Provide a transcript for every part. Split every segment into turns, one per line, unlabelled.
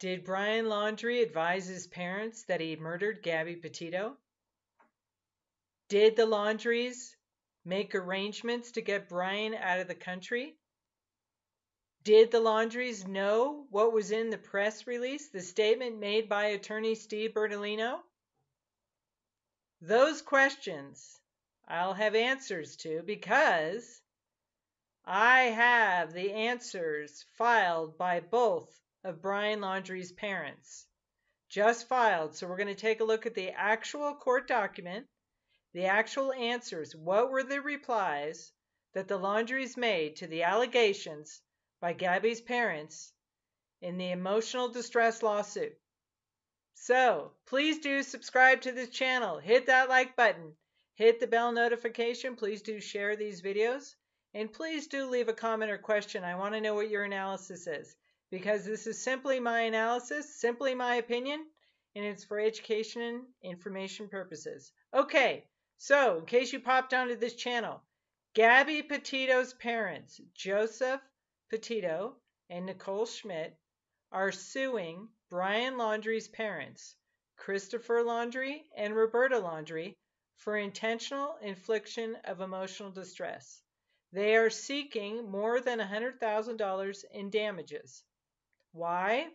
Did Brian Laundrie advise his parents that he murdered Gabby Petito? Did the Laundries make arrangements to get Brian out of the country? Did the Laundries know what was in the press release, the statement made by attorney Steve Bertolino? Those questions I'll have answers to because I have the answers filed by both of Brian Laundrie's parents. Just filed. So we're going to take a look at the actual court document, the actual answers. What were the replies that the Laundries made to the allegations by Gabby's parents in the emotional distress lawsuit? So please do subscribe to this channel. Hit that like button. Hit the bell notification. Please do share these videos. And please do leave a comment or question. I want to know what your analysis is because this is simply my analysis, simply my opinion, and it's for education and information purposes. Okay, so in case you popped onto this channel, Gabby Petito's parents, Joseph Petito and Nichole Schmidt, are suing Brian Laundrie's parents, Christopher Laundrie and Roberta Laundrie, for intentional infliction of emotional distress. They are seeking more than $100,000 in damages. Why?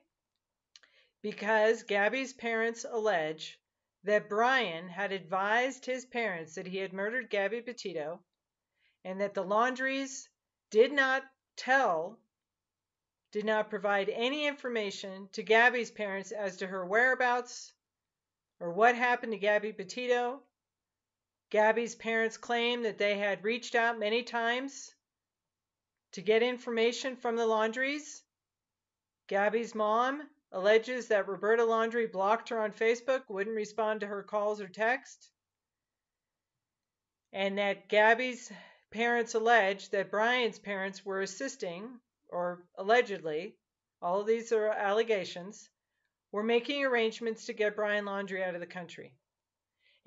Because Gabby's parents allege that Brian had advised his parents that he had murdered Gabby Petito and that the Laundries did not tell, did not provide any information to Gabby's parents as to her whereabouts or what happened to Gabby Petito. Gabby's parents claim that they had reached out many times to get information from the Laundries Gabby's mom alleges that Roberta Laundrie blocked her on Facebook, wouldn't respond to her calls or texts, and that Gabby's parents allege that Brian's parents were assisting, or allegedly, all of these are allegations, were making arrangements to get Brian Laundrie out of the country.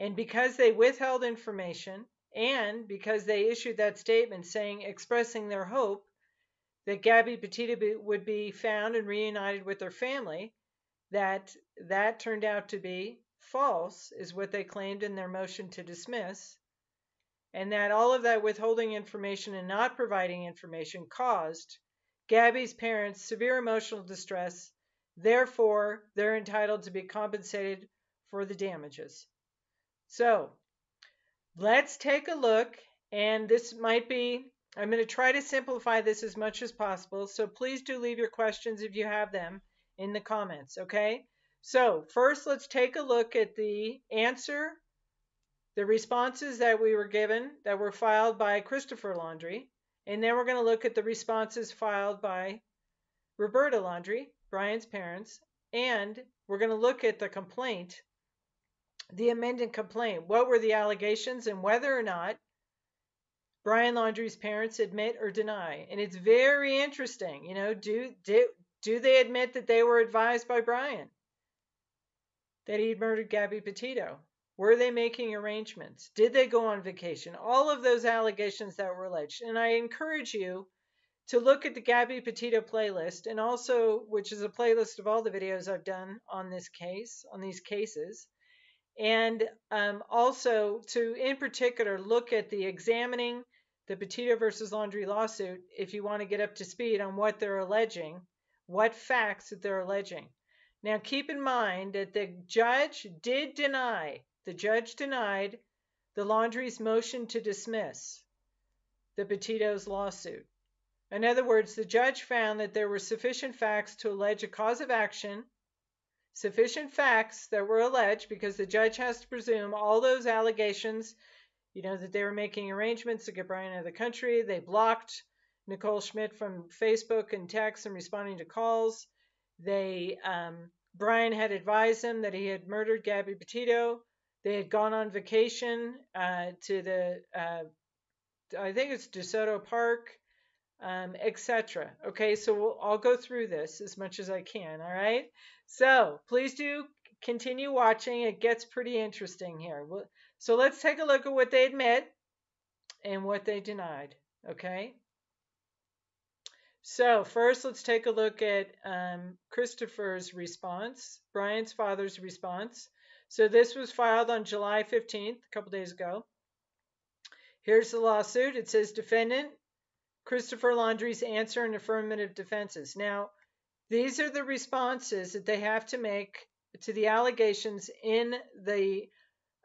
And because they withheld information and because they issued that statement saying expressing their hope that Gabby Petito would be found and reunited with her family, that that turned out to be false, is what they claimed in their motion to dismiss, and that all of that withholding information and not providing information caused Gabby's parents severe emotional distress. Therefore, they're entitled to be compensated for the damages. So, let's take a look, and this might be I'm going to try to simplify this as much as possible, so please do leave your questions if you have them in the comments, okay? So first, let's take a look at the answer, the responses that we were given that were filed by Christopher Laundrie, and then we're going to look at the responses filed by Roberta Laundrie, Brian's parents, and we're going to look at the complaint, the amended complaint. What were the allegations and whether or not Brian Laundrie's parents admit or deny. And it's very interesting, you know, do do do they admit that they were advised by Brian that he'd murdered Gabby Petito? Were they making arrangements? Did they go on vacation? All of those allegations that were alleged. And I encourage you to look at the Gabby Petito playlist and also, which is a playlist of all the videos I've done on this case, on these cases. And um, also to, in particular, look at the examining the Petito versus Laundrie lawsuit if you want to get up to speed on what they're alleging, what facts that they're alleging. Now, keep in mind that the judge did deny, the judge denied the Laundrie's motion to dismiss the Petito's lawsuit. In other words, the judge found that there were sufficient facts to allege a cause of action, sufficient facts that were alleged because the judge has to presume all those allegations you know, that they were making arrangements to get Brian out of the country. They blocked Nichole Schmidt from Facebook and text and responding to calls. They, um, Brian had advised them that he had murdered Gabby Petito. They had gone on vacation uh, to the, uh, I think it's DeSoto Park, um, etc. Okay, so we'll, I'll go through this as much as I can. All right. So please do continue watching. It gets pretty interesting here. We'll, so let's take a look at what they admit and what they denied. Okay? So, first, let's take a look at um, Christopher's response, Brian's father's response. So, this was filed on July 15th, a couple days ago. Here's the lawsuit. It says defendant Christopher Laundrie's answer and affirmative defenses. Now, these are the responses that they have to make to the allegations in the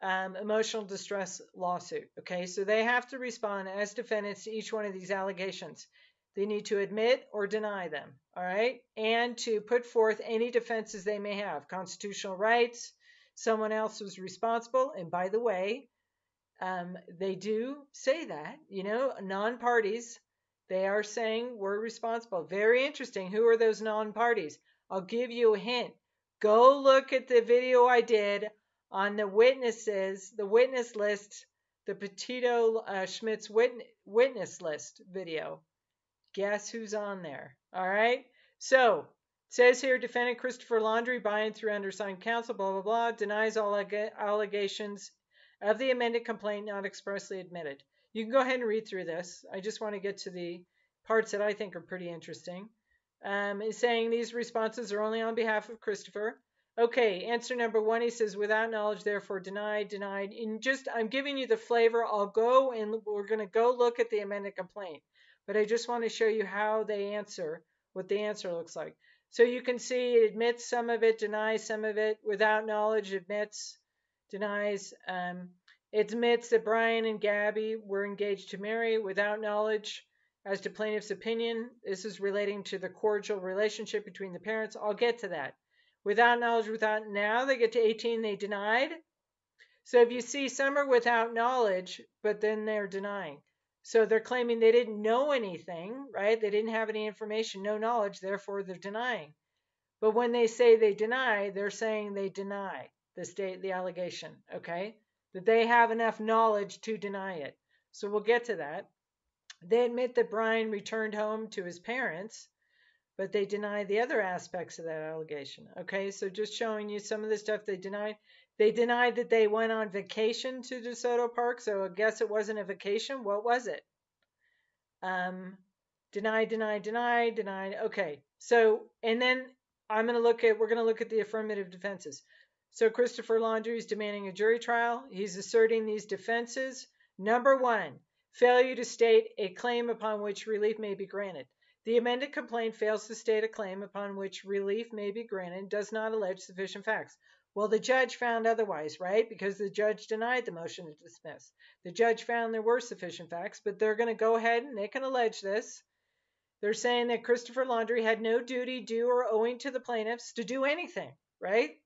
um, emotional distress lawsuit. Okay, so they have to respond as defendants to each one of these allegations. They need to admit or deny them, all right, and to put forth any defenses they may have constitutional rights, someone else was responsible, and by the way, um, they do say that, you know, non parties, they are saying we're responsible. Very interesting. Who are those non parties? I'll give you a hint. Go look at the video I did on the witnesses, the witness list, the Petito uh, Schmidt witness, witness list video. Guess who's on there? All right. So says here, defendant Christopher Laundrie, by and through undersigned counsel, blah blah blah, denies all allegations of the amended complaint not expressly admitted. You can go ahead and read through this. I just want to get to the parts that I think are pretty interesting. Um, is saying these responses are only on behalf of Christopher. Okay, answer number one, he says, without knowledge, therefore denied, denied. And just, I'm giving you the flavor. I'll go and we're going to go look at the amended complaint but I just want to show you how they answer, what the answer looks like. So you can see it admits some of it, denies some of it, without knowledge, admits, denies. Um, admits that Brian and Gabby were engaged to marry without knowledge. As to plaintiff's opinion, this is relating to the cordial relationship between the parents. I'll get to that. Without knowledge, without now, they get to 18, they denied. So if you see some are without knowledge, but then they're denying. So they're claiming they didn't know anything, right? They didn't have any information, no knowledge, therefore they're denying. But when they say they deny, they're saying they deny the state the allegation, okay? That they have enough knowledge to deny it. So we'll get to that. They admit that Brian returned home to his parents, but they deny the other aspects of that allegation. Okay, so just showing you some of the stuff they denied. They denied that they went on vacation to DeSoto Park, so I guess it wasn't a vacation. What was it? Um, deny, deny, deny, denied. Okay, so and then I'm going to look at we're going to look at the affirmative defenses. So Christopher Laundrie is demanding a jury trial. He's asserting these defenses. Number one, failure to state a claim upon which relief may be granted. The amended complaint fails to state a claim upon which relief may be granted, does not allege sufficient facts. Well, the judge found otherwise, right? Because the judge denied the motion to dismiss. The judge found there were sufficient facts, but they're going to go ahead and they can allege this. They're saying that Christopher Laundrie had no duty due or owing to the plaintiffs to do anything, right?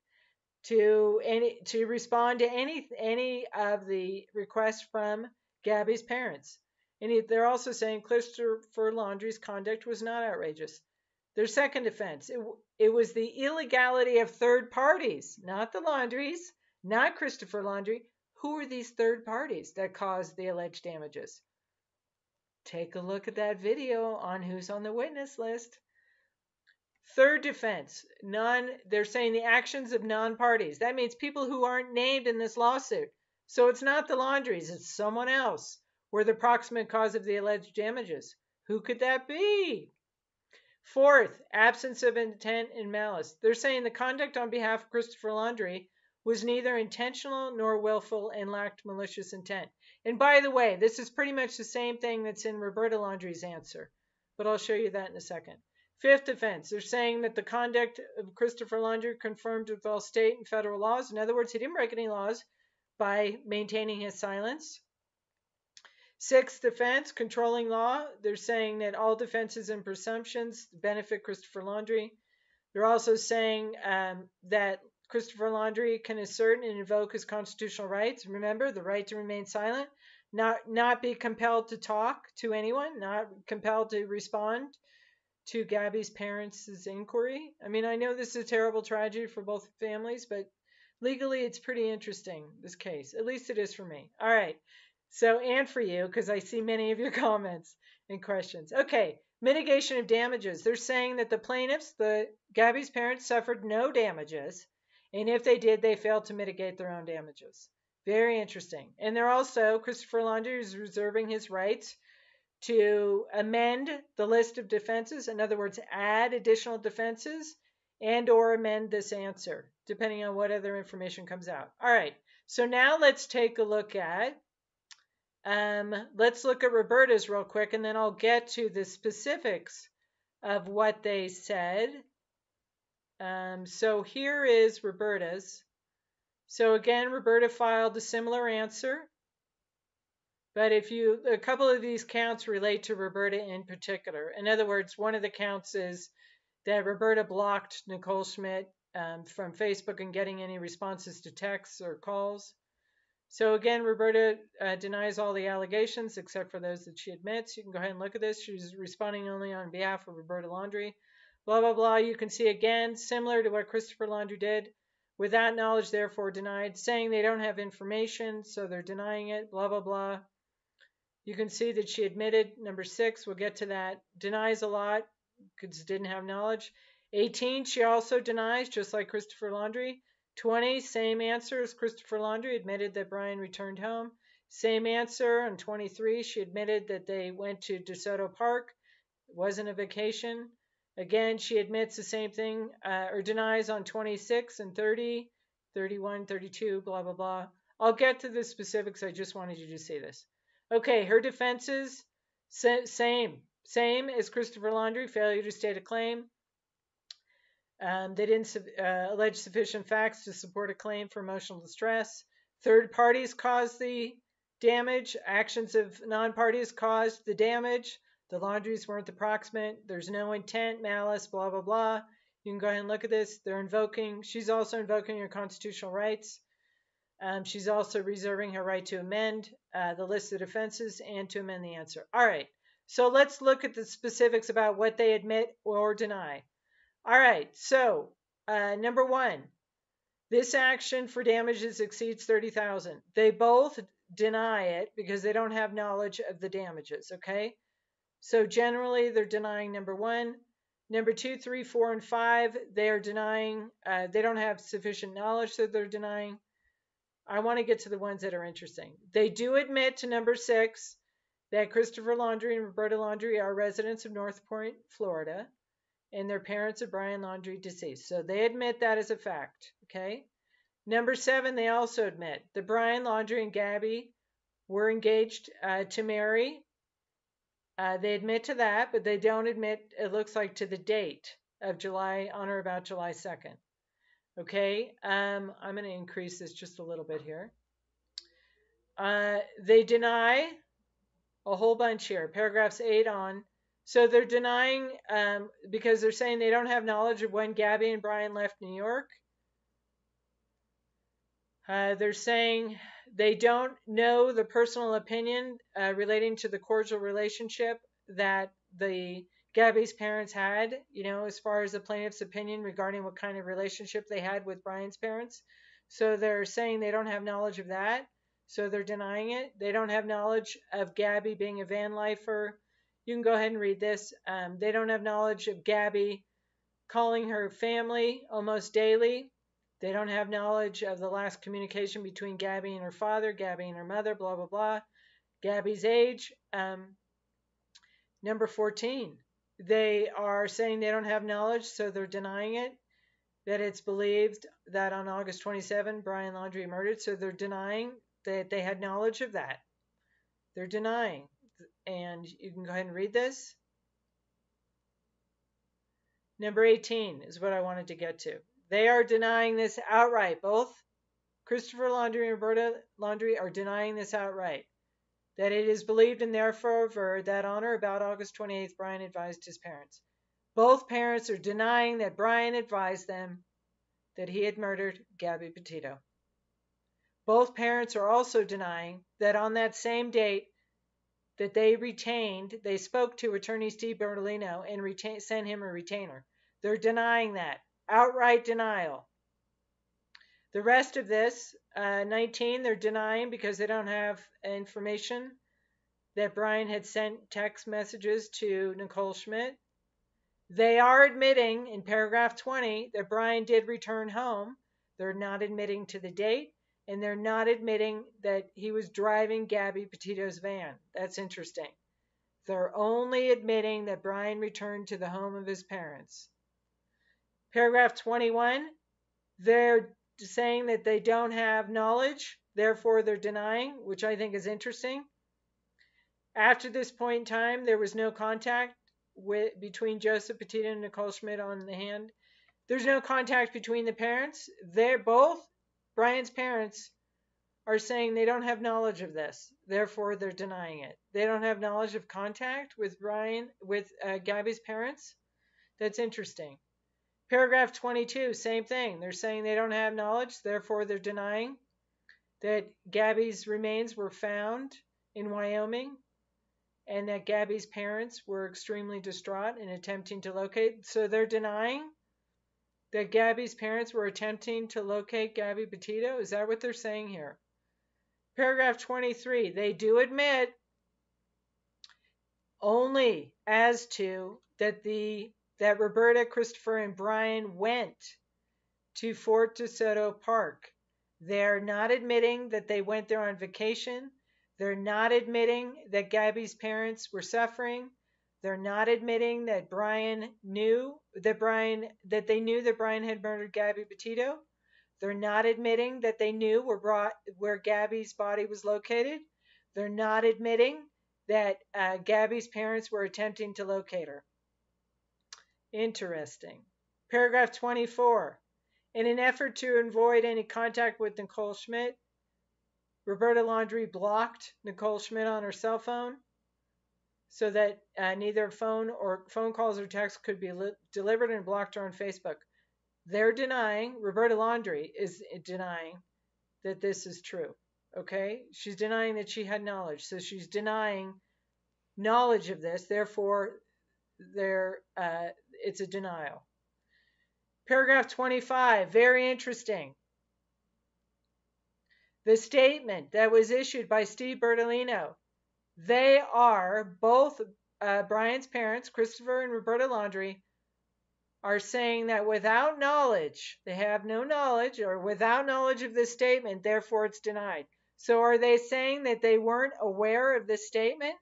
To any to respond to any any of the requests from Gabby's parents. And they're also saying Christopher for Laundrie's conduct was not outrageous. Their second defense, it, it was the illegality of third parties, not the Laundries, not Christopher Laundrie. Who are these third parties that caused the alleged damages? Take a look at that video on who's on the witness list. Third defense, non they're saying the actions of non-parties. That means people who aren't named in this lawsuit. So it's not the Laundries, it's someone else were the proximate cause of the alleged damages. Who could that be? Fourth, absence of intent and malice. They're saying the conduct on behalf of Christopher Laundrie was neither intentional nor willful and lacked malicious intent. And by the way, this is pretty much the same thing that's in Roberta Laundrie's answer, but I'll show you that in a second. Fifth offense, they're saying that the conduct of Christopher Laundrie confirmed with all state and federal laws. In other words, he didn't break any laws by maintaining his silence. Sixth defense, controlling law. They're saying that all defenses and presumptions benefit Christopher Laundrie. They're also saying um, that Christopher Laundrie can assert and invoke his constitutional rights. Remember, the right to remain silent, not not be compelled to talk to anyone, not compelled to respond to Gabby's parents' inquiry. I mean, I know this is a terrible tragedy for both families, but legally it's pretty interesting, this case. At least it is for me. All right. So, and for you, because I see many of your comments and questions. Okay, mitigation of damages. They're saying that the plaintiffs, the Gabby's parents, suffered no damages, and if they did, they failed to mitigate their own damages. Very interesting. And they're also, Christopher Laundrie is reserving his rights to amend the list of defenses, in other words, add additional defenses and or amend this answer, depending on what other information comes out. All right, so now let's take a look at, um, let's look at Roberta's real quick, and then I'll get to the specifics of what they said. Um, so here is Roberta's. So again, Roberta filed a similar answer. But if you, a couple of these counts relate to Roberta in particular. In other words, one of the counts is that Roberta blocked Nichole Schmidt um, from Facebook and getting any responses to texts or calls. So again, Roberta uh, denies all the allegations except for those that she admits. You can go ahead and look at this. She's responding only on behalf of Roberta Laundrie. Blah, blah, blah. You can see again, similar to what Christopher Laundrie did. with that knowledge, therefore denied. Saying they don't have information, so they're denying it. Blah, blah, blah. You can see that she admitted. Number six, we'll get to that. Denies a lot because didn't have knowledge. 18, she also denies, just like Christopher Laundrie. 20, same answer as Christopher Laundrie, admitted that Brian returned home. Same answer on 23, she admitted that they went to DeSoto Park. It wasn't a vacation. Again, she admits the same thing uh, or denies on 26 and 30, 31, 32, blah, blah, blah. I'll get to the specifics. I just wanted you to see this. Okay, her defenses, same, same as Christopher Laundrie, failure to state a claim. Um, they didn't uh, allege sufficient facts to support a claim for emotional distress. Third parties caused the damage. Actions of non parties caused the damage. The Laundries weren't the proximate. There's no intent, malice, blah, blah, blah. You can go ahead and look at this. They're invoking, she's also invoking her constitutional rights. Um, she's also reserving her right to amend uh, the list of offenses and to amend the answer. All right, so let's look at the specifics about what they admit or deny. All right, so uh, number one, this action for damages exceeds 30,000. They both deny it because they don't have knowledge of the damages, okay? So generally they're denying number one. Number two, three, four, and five, they are denying, uh, they don't have sufficient knowledge, so they're denying. I want to get to the ones that are interesting. They do admit to number six that Christopher Laundrie and Roberta Laundrie are residents of North Port, Florida, and their parents are Brian Laundrie deceased. So they admit that as a fact. Okay. Number seven, they also admit that Brian Laundrie and Gabby were engaged uh, to marry. Uh, they admit to that, but they don't admit, it looks like, to the date of July, on or about July 2nd. Okay, um, I'm going to increase this just a little bit here. Uh, they deny a whole bunch here, paragraphs 8 on. So they're denying um, because they're saying they don't have knowledge of when Gabby and Brian left New York. Uh, they're saying they don't know the personal opinion uh, relating to the cordial relationship that the Gabby's parents had, you know, as far as the plaintiff's opinion regarding what kind of relationship they had with Brian's parents. So they're saying they don't have knowledge of that. So they're denying it. They don't have knowledge of Gabby being a van lifer. You can go ahead and read this. Um, they don't have knowledge of Gabby calling her family almost daily. They don't have knowledge of the last communication between Gabby and her father, Gabby and her mother, blah, blah, blah. Gabby's age. Um, number 14, they are saying they don't have knowledge, so they're denying it. That it's believed that on August 27, Brian Laundrie murdered, so they're denying that they had knowledge of that. They're denying. And you can go ahead and read this. Number 18 is what I wanted to get to. They are denying this outright. Both Christopher Laundrie and Roberta Laundrie are denying this outright that it is believed and therefore averred that on or about August 28th, Brian advised his parents. Both parents are denying that Brian advised them that he had murdered Gabby Petito. Both parents are also denying that on that same date that they retained, they spoke to attorney Steve Bertolino and retain, sent him a retainer. They're denying that. Outright denial. The rest of this, uh, 19, they're denying because they don't have information that Brian had sent text messages to Nichole Schmidt. They are admitting in paragraph 20 that Brian did return home. They're not admitting to the date, and they're not admitting that he was driving Gabby Petito's van. That's interesting. They're only admitting that Brian returned to the home of his parents. Paragraph 21, they're saying that they don't have knowledge, therefore they're denying, which I think is interesting. After this point in time, there was no contact with, between Joseph Petito and Nichole Schmidt on the hand. There's no contact between the parents. They're both, Brian's parents, are saying they don't have knowledge of this. Therefore, they're denying it. They don't have knowledge of contact with Brian, with uh, Gabby's parents. That's interesting. Paragraph 22, same thing. They're saying they don't have knowledge, therefore, they're denying that Gabby's remains were found in Wyoming and that Gabby's parents were extremely distraught in attempting to locate. So they're denying that Gabby's parents were attempting to locate Gabby Petito. Is that what they're saying here? Paragraph 23, they do admit only as to that the that Roberta, Christopher, and Brian went to Fort DeSoto Park. They're not admitting that they went there on vacation. They're not admitting that Gabby's parents were suffering. They're not admitting that Brian knew that Brian that they knew that Brian had murdered Gabby Petito. They're not admitting that they knew where brought, where Gabby's body was located. They're not admitting that uh, Gabby's parents were attempting to locate her. Interesting. Paragraph 24. In an effort to avoid any contact with Nichole Schmidt, Roberta Laundrie blocked Nichole Schmidt on her cell phone so that uh, neither phone or phone calls or texts could be li- delivered and blocked on Facebook. They're denying, Roberta Laundrie is denying that this is true. Okay? She's denying that she had knowledge. So she's denying knowledge of this. Therefore, there uh, it's a denial. Paragraph 25, very interesting. The statement that was issued by Steve Bertolino they are both uh, Brian's parents, Christopher and Roberta Laundrie, are saying that without knowledge, they have no knowledge, or without knowledge of this statement, therefore it's denied. So are they saying that they weren't aware of this statement?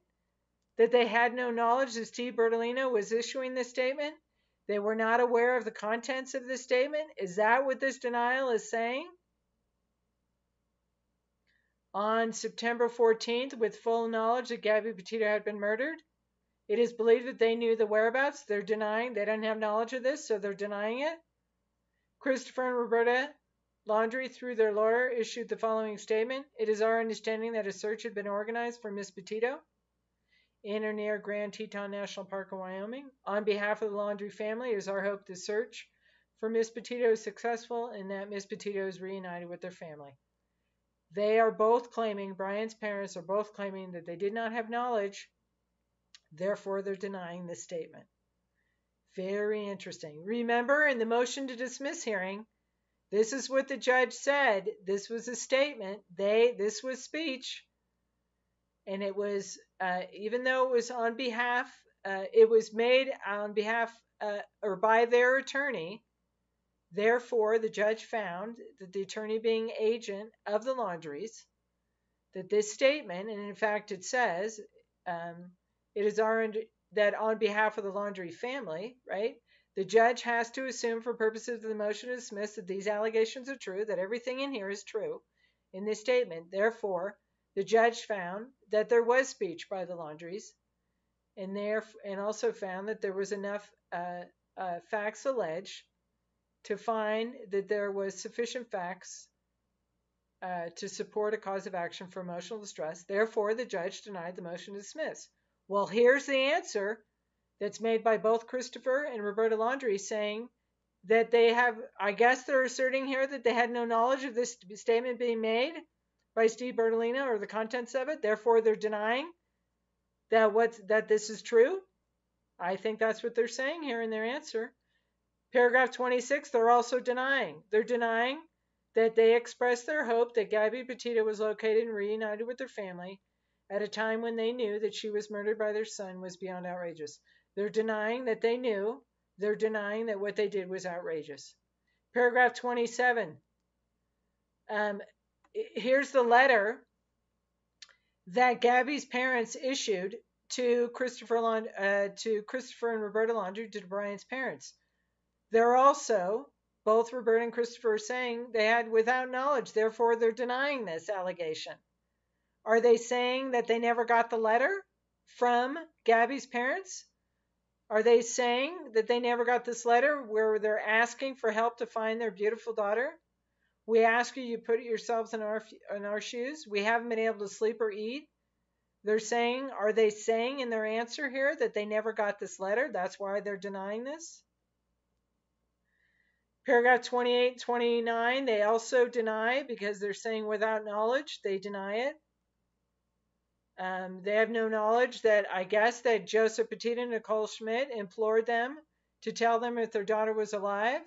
That they had no knowledge that Steve Bertolino was issuing this statement? They were not aware of the contents of this statement? Is that what this denial is saying? On September 14th with full knowledge that Gabby Petito had been murdered. It is believed that they knew the whereabouts. They're denying, they don't have knowledge of this, so they're denying it. Christopher and Roberta Laundrie, through their lawyer, issued the following statement It is our understanding that a search had been organized for Miss Petito in or near Grand Teton National Park in Wyoming. On behalf of the Laundrie family, it is our hope the search for Miss Petito is successful and that Miss Petito is reunited with their family. They are both claiming, Brian's parents are both claiming that they did not have knowledge, therefore they're denying this statement. Very interesting. Remember, in the motion to dismiss hearing, this is what the judge said. This was a statement. They, this was speech, and it was, uh, even though it was on behalf, uh, it was made on behalf uh, or by their attorney. Therefore, the judge found that the attorney being agent of the Laundries, that this statement, and in fact it says, um, it is our that on behalf of the Laundrie family, right? The judge has to assume for purposes of the motion to dismiss that these allegations are true, that everything in here is true in this statement. Therefore, the judge found that there was speech by the Laundries, and there and also found that there was enough uh, uh, facts alleged to find that there was sufficient facts uh, to support a cause of action for emotional distress. Therefore, the judge denied the motion to dismiss. Well, here's the answer that's made by both Christopher and Roberta Laundrie saying that they have, I guess they're asserting here that they had no knowledge of this statement being made by Steve Bertolino or the contents of it. Therefore, they're denying that what that this is true. I think that's what they're saying here in their answer. Paragraph 26, they're also denying. They're denying that they expressed their hope that Gabby Petito was located and reunited with her family at a time when they knew that she was murdered by their son was beyond outrageous. They're denying that they knew. They're denying that what they did was outrageous. Paragraph 27. Um, here's the letter that Gabby's parents issued to Christopher uh, to Christopher and Roberta Laundrie to Brian's parents. They're also both Roberta and Christopher are saying they had without knowledge, therefore they're denying this allegation. Are they saying that they never got the letter from Gabby's parents? Are they saying that they never got this letter where they're asking for help to find their beautiful daughter? We ask you, you put yourselves in our in our shoes. We haven't been able to sleep or eat. They're saying, are they saying in their answer here that they never got this letter? That's why they're denying this. Paragraph 28, 29, they also deny because they're saying without knowledge, they deny it. Um, they have no knowledge that I guess that Joseph Petito and Nichole Schmidt implored them to tell them if their daughter was alive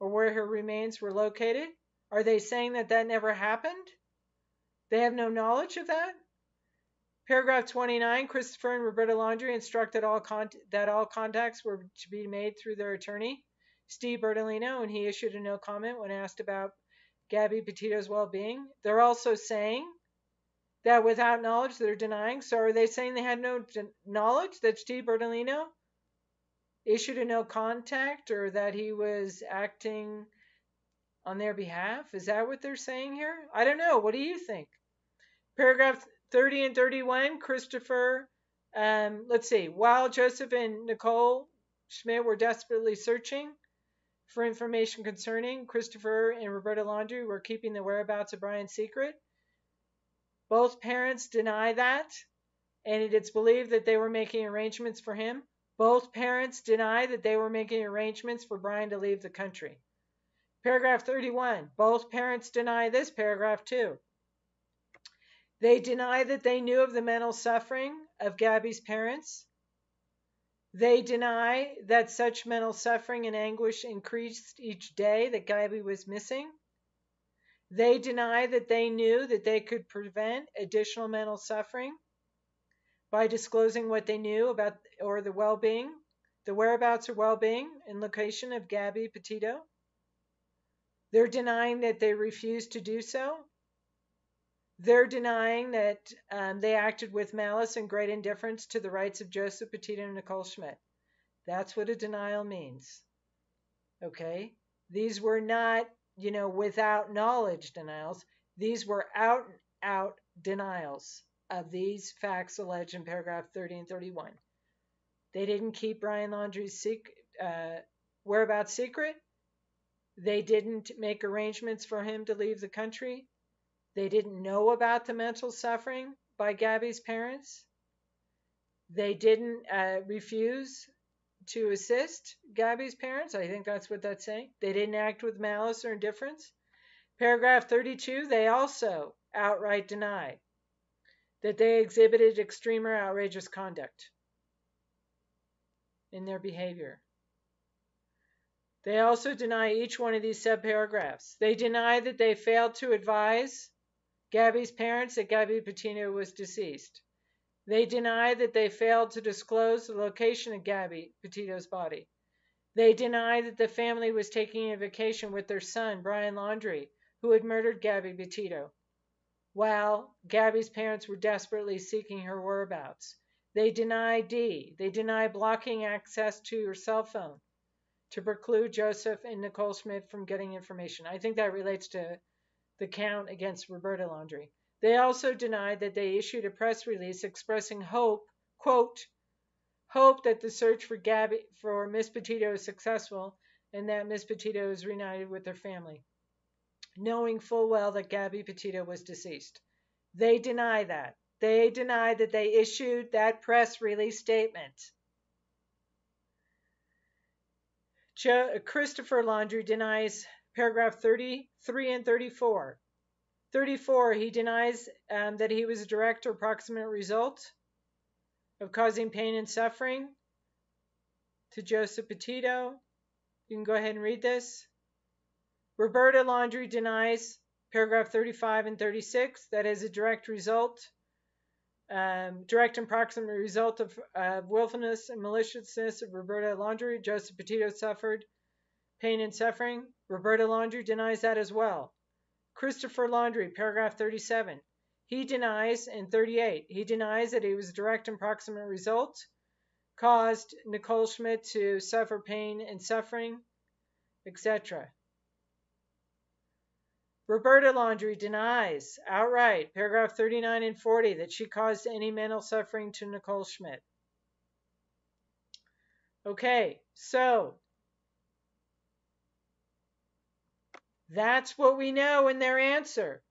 or where her remains were located. Are they saying that that never happened? They have no knowledge of that? Paragraph 29, Christopher and Roberta Laundrie instructed all that all contacts were to be made through their attorney, Steve Bertolino, and he issued a no comment when asked about Gabby Petito's well-being. They're also saying that without knowledge they're denying. So are they saying they had no knowledge that Steve Bertolino issued a no contact or that he was acting on their behalf? Is that what they're saying here? I don't know. What do you think? Paragraph 30 and 31, Christopher, um, let's see, while Joseph and Nichole Schmidt were desperately searching for information concerning Christopher and Roberta Laundrie were keeping the whereabouts of Brian secret. Both parents deny that, and it's believed that they were making arrangements for him. Both parents deny that they were making arrangements for Brian to leave the country. Paragraph 31. Both parents deny this paragraph too. They deny that they knew of the mental suffering of Gabby's parents. They deny that such mental suffering and anguish increased each day that Gabby was missing. They deny that they knew that they could prevent additional mental suffering by disclosing what they knew about or the well-being, the whereabouts or well-being and location of Gabby Petito. They're denying that they refused to do so. They're denying that um, they acted with malice and great indifference to the rights of Joseph Petito and Nichole Schmidt. That's what a denial means. Okay? These were not, you know, without knowledge denials. These were out and out denials of these facts alleged in paragraph 30 and 31. They didn't keep Brian Laundrie's uh, whereabouts secret. They didn't make arrangements for him to leave the country. They didn't know about the mental suffering by Gabby's parents. They didn't uh, refuse to assist Gabby's parents. I think that's what that's saying. They didn't act with malice or indifference. Paragraph 32, they also outright deny that they exhibited extreme or outrageous conduct in their behavior. They also deny each one of these subparagraphs. They deny that they failed to advise Gabby's parents that Gabby Petito was deceased. They deny that they failed to disclose the location of Gabby Petito's body. They deny that the family was taking a vacation with their son, Brian Laundrie, who had murdered Gabby Petito, while Gabby's parents were desperately seeking her whereabouts. They deny D. They deny blocking access to her cell phone to preclude Joseph and Nichole Schmidt from getting information. I think that relates to the count against Roberta Laundrie. They also denied that they issued a press release expressing hope, quote, hope that the search for Gabby for Miss Petito is successful and that Miss Petito is reunited with her family, knowing full well that Gabby Petito was deceased. They deny that. They deny that they issued that press release statement. Christopher Laundrie denies paragraph 33 and 34. 34, he denies um, that he was a direct or proximate result of causing pain and suffering to Joseph Petito. You can go ahead and read this. Roberta Laundrie denies paragraph 35 and 36 that is a direct result um, direct and proximate result of uh, willfulness and maliciousness of Roberta Laundrie, Joseph Petito suffered pain and suffering. Roberta Laundrie denies that as well. Christopher Laundrie, paragraph 37. he denies in 38, he denies that he was a direct and proximate result, caused Nichole Schmidt to suffer pain and suffering, etc. Roberta Laundrie denies outright, paragraph 39 and 40, that she caused any mental suffering to Nichole Schmidt. Okay, so that's what we know in their answer.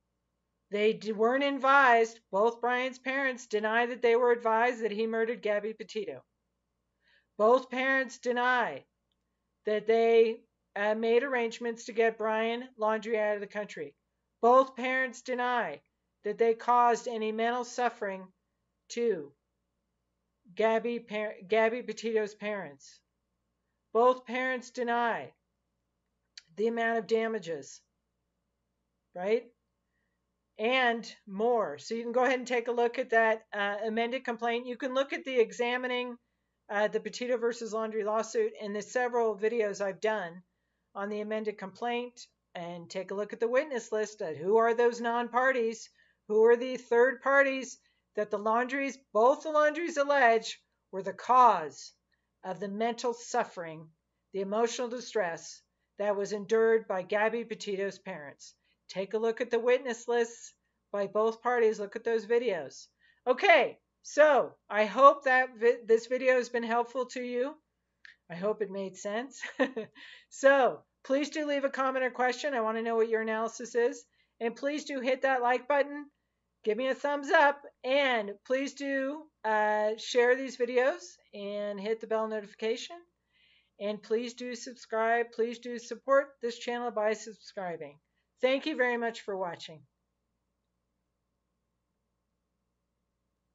They weren't advised, both Brian's parents deny that they were advised that he murdered Gabby Petito. Both parents deny that they uh, made arrangements to get Brian Laundrie out of the country. Both parents deny that they caused any mental suffering to Gabby, par- Gabby Petito's parents. Both parents deny the amount of damages, right? And more. So you can go ahead and take a look at that uh, amended complaint. You can look at the examining uh, the Petito versus Laundrie lawsuit and the several videos I've done on the amended complaint and take a look at the witness list at who are those non parties, who are the third parties that the Laundries, both the Laundries allege, were the cause of the mental suffering, the emotional distress that was endured by Gabby Petito's parents. Take a look at the witness lists by both parties. Look at those videos. Okay, so I hope that vi this video has been helpful to you. I hope it made sense. so please do leave a comment or question. I want to know what your analysis is. And please do hit that like button give me a thumbs up and please do uh, share these videos and hit the bell notification. And please do subscribe. Please do support this channel by subscribing. Thank you very much for watching.